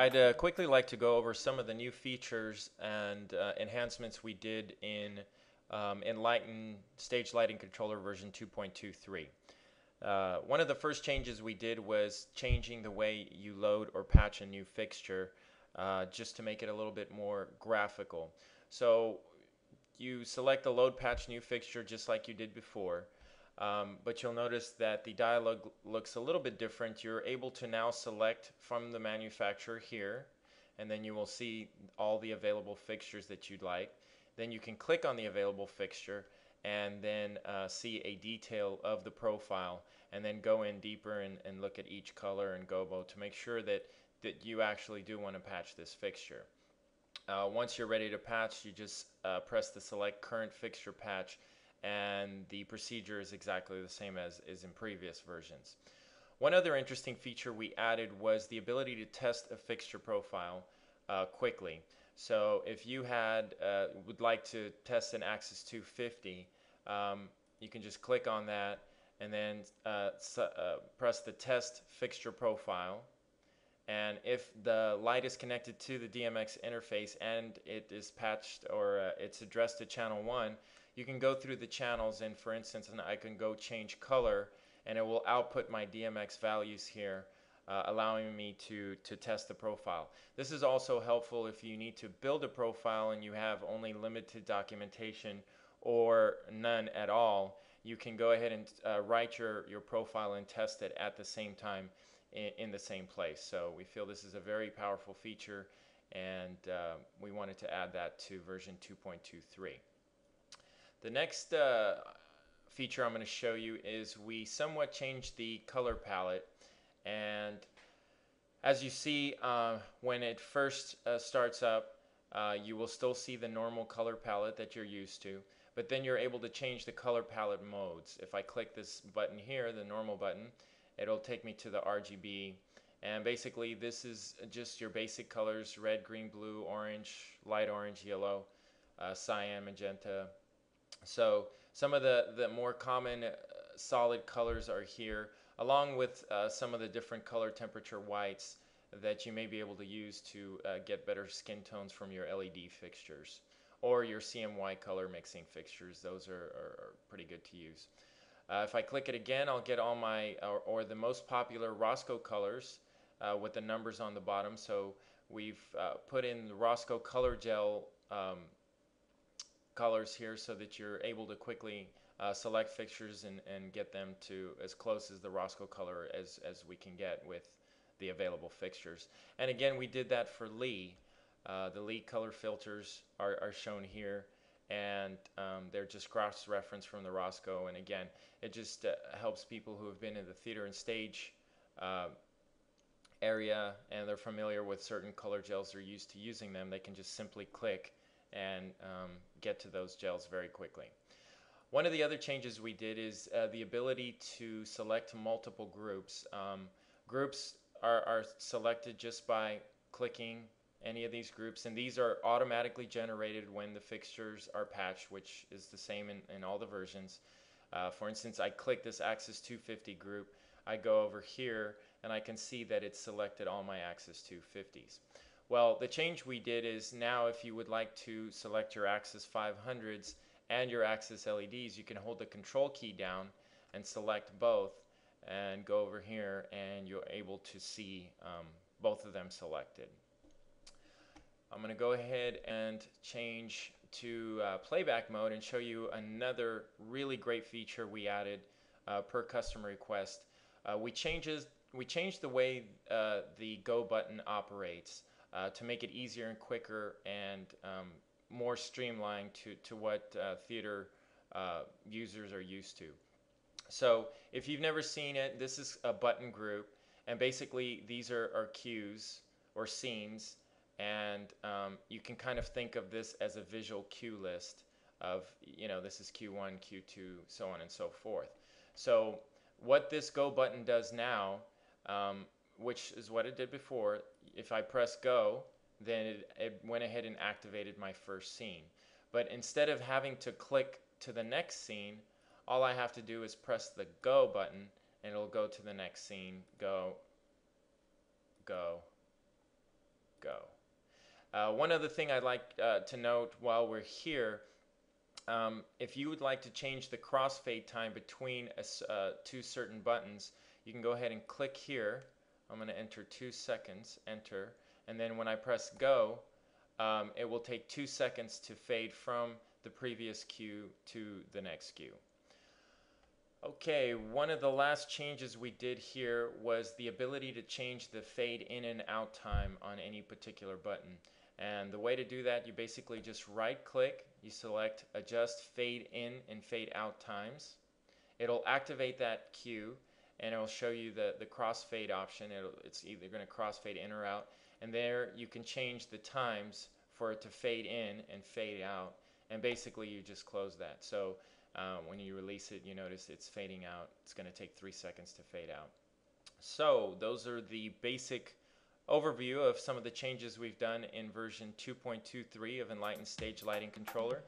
I'd uh, quickly like to go over some of the new features and uh, enhancements we did in um, Enlighten Stage Lighting Controller version 2.23. Uh, one of the first changes we did was changing the way you load or patch a new fixture uh, just to make it a little bit more graphical. So you select the load patch new fixture just like you did before. Um, but you'll notice that the dialog looks a little bit different. You're able to now select from the manufacturer here, and then you will see all the available fixtures that you'd like. Then you can click on the available fixture and then uh, see a detail of the profile and then go in deeper and, and look at each color and gobo to make sure that, that you actually do want to patch this fixture. Uh, once you're ready to patch, you just uh, press the select current fixture patch and the procedure is exactly the same as is in previous versions. One other interesting feature we added was the ability to test a fixture profile uh, quickly. So if you had uh, would like to test an Axis 250, um, you can just click on that and then uh, uh, press the test fixture profile. And if the light is connected to the DMX interface and it is patched or uh, it's addressed to channel 1, you can go through the channels and for instance and I can go change color and it will output my DMX values here uh, allowing me to, to test the profile. This is also helpful if you need to build a profile and you have only limited documentation or none at all. You can go ahead and uh, write your, your profile and test it at the same time in, in, the same place. So we feel this is a very powerful feature and uh, we wanted to add that to version 2.23. The next uh, feature I'm going to show you is we somewhat changed the color palette and as you see uh, when it first uh, starts up uh, you will still see the normal color palette that you're used to but then you're able to change the color palette modes. If I click this button here, the normal button, it'll take me to the RGB and basically this is just your basic colors red, green, blue, orange, light orange, yellow, uh, cyan, magenta, so some of the, the more common uh, solid colors are here, along with uh, some of the different color temperature whites that you may be able to use to uh, get better skin tones from your LED fixtures or your CMY color mixing fixtures. Those are, are, are pretty good to use. Uh, if I click it again, I'll get all my, or, or the most popular Rosco colors uh, with the numbers on the bottom. So we've uh, put in the Rosco color gel um, colors here so that you're able to quickly uh, select fixtures and, and get them to as close as the Rosco color as, as we can get with the available fixtures. And again, we did that for Lee. Uh, the Lee color filters are, are shown here and um, they're just cross-referenced from the Rosco. And again, it just uh, helps people who have been in the theater and stage uh, area and they're familiar with certain color gels, they're used to using them. They can just simply click and um, get to those gels very quickly. One of the other changes we did is uh, the ability to select multiple groups. Um, groups are, are selected just by clicking any of these groups and these are automatically generated when the fixtures are patched which is the same in, in all the versions. Uh, for instance I click this Axis 250 group I go over here and I can see that it's selected all my Axis 250s. Well, the change we did is now if you would like to select your Axis 500s and your Axis LEDs, you can hold the control key down and select both and go over here and you're able to see um, both of them selected. I'm going to go ahead and change to uh, playback mode and show you another really great feature we added uh, per customer request. Uh, we, changes, we changed the way uh, the go button operates uh, to make it easier and quicker and um, more streamlined to, to what uh, theater uh, users are used to. So if you've never seen it, this is a button group and basically these are, are cues or scenes and um, you can kind of think of this as a visual cue list of, you know, this is Q1, Q2, so on and so forth. So what this go button does now, um, which is what it did before, if I press go, then it, it went ahead and activated my first scene. But instead of having to click to the next scene, all I have to do is press the go button and it'll go to the next scene. Go, go, go. Uh, one other thing I'd like uh, to note while we're here, um, if you would like to change the crossfade time between a, uh, two certain buttons, you can go ahead and click here. I'm going to enter two seconds, enter, and then when I press go, um, it will take two seconds to fade from the previous cue to the next cue. Okay, one of the last changes we did here was the ability to change the fade in and out time on any particular button. And the way to do that, you basically just right click, you select adjust fade in and fade out times. It'll activate that cue and it'll show you the, the crossfade option. It'll, it's either going to crossfade in or out. And there you can change the times for it to fade in and fade out. And basically you just close that. So um, when you release it, you notice it's fading out. It's going to take three seconds to fade out. So those are the basic overview of some of the changes we've done in version 2.23 of Enlighten Stage Lighting Controller.